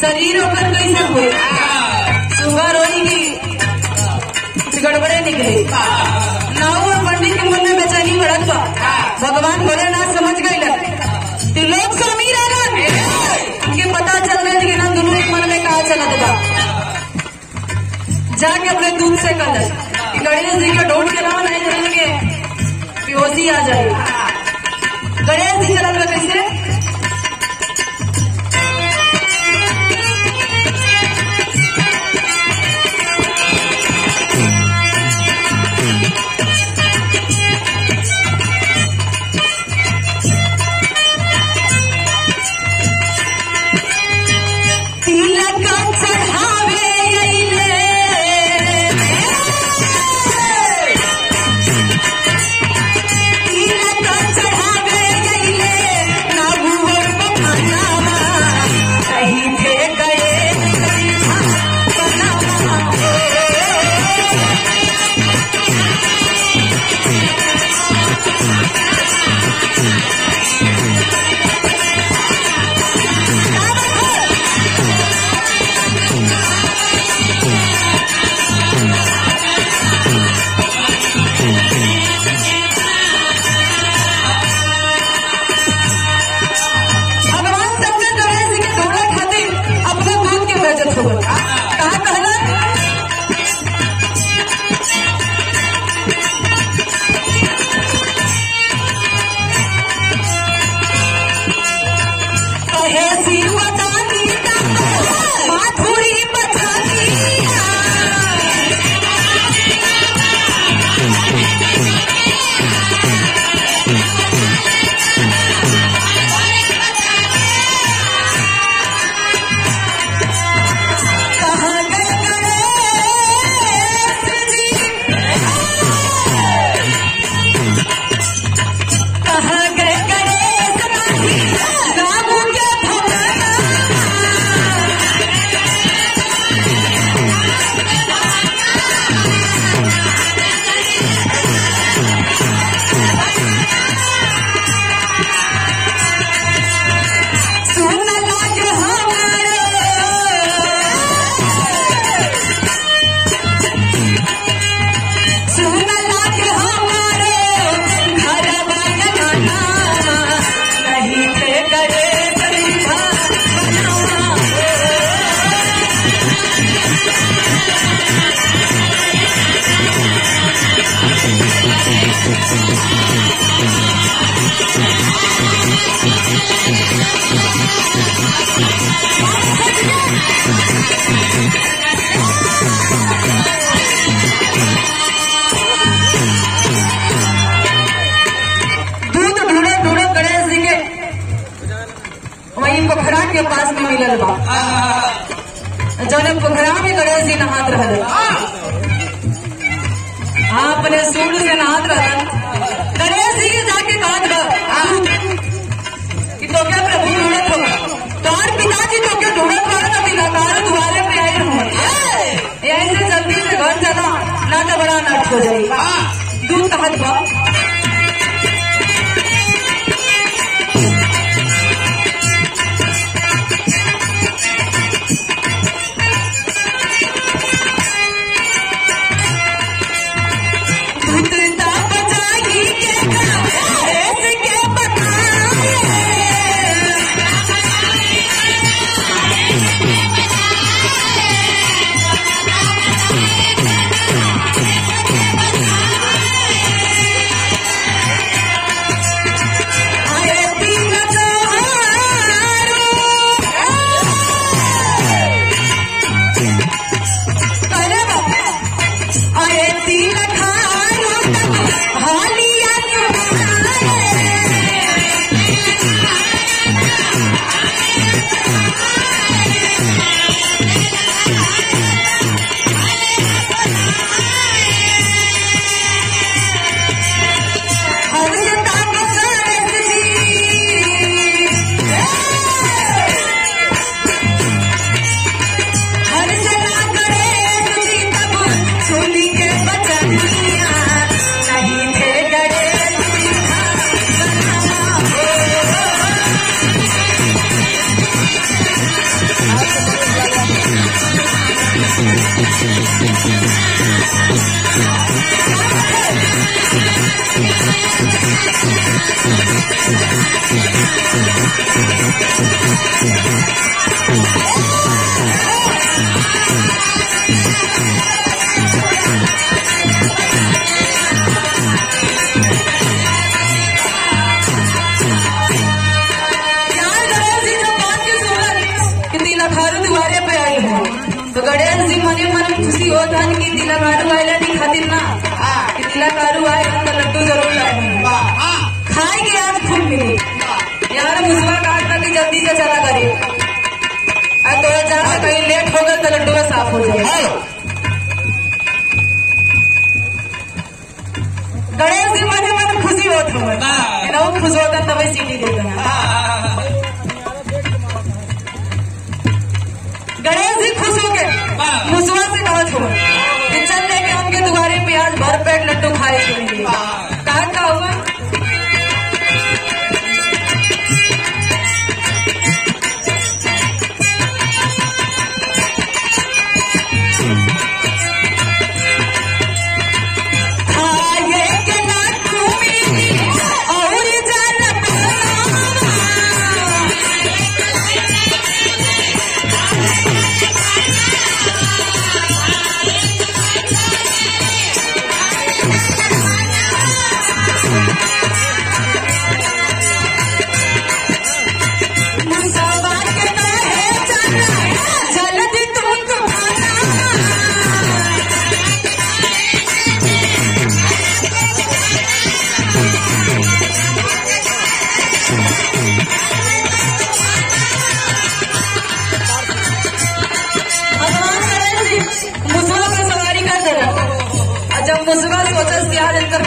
शरीर ओकर कैसन होई सुगर होई कि गड़बड़े निकली और पंडित के मन में बेचैनी बढ़त बा भगवान भोलेनाथ समझ गए त्रिलोक से अमीर आ पता चल रहा है कि ना दोनों के मन में कहा चलत बा। जाके अपने दूध से कल गणेश जी के के नाम नहीं चलेंगे बेहोशी आ जाए। गणेश जी चलल बा कैसे? दूध के नहीं थे जौन पोखरा में गणेश जी नहात रहल हाँ। अपने सूर्य से नहात रहल गणेश जी के जाके कहत बा कि तो क्या प्रभु ढूंढत हो पिताजी तो क्या ढूंढत हो मिला तार दुआरे पे आए रहूँ। यहीं से जल्दी से घर चला ना तो बड़ा नट हो जाई दूध कहत बा जल्दी से चला करे। आ तो जा कहीं लेट हो गए तो लड्डू में साफ़ हो जाए गणेश जी मने मन खुशी होत हुए ना वो खुश होता तभी सीटी देते हैं गणेश जी खुश हो गए मुसवा से कहत हो कि चल लेके हमके दुआरे पे आज भर पेट लड्डू खाए के लिए। कहा गणेश जी सवारी कर सोचा कि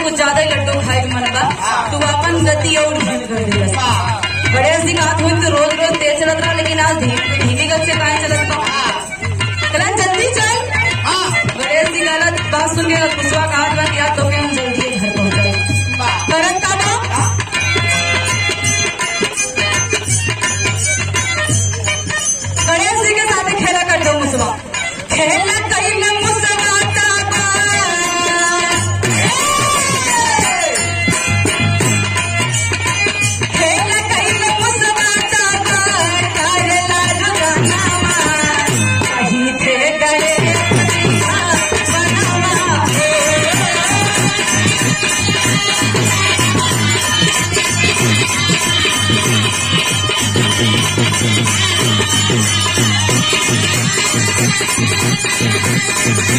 कुछ ज़्यादा लड्डू के मन बा तो अपन गति और कर दे का हाथ में तो रोज रोज तेज चलत रहा लेकिन आज धीमी गति से काहे चलत बा चला जल्दी चल। जी का बात सुन के जी के साथ खेला कर दो मुसवा खेलना करीब ना मुसवा Thank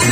you.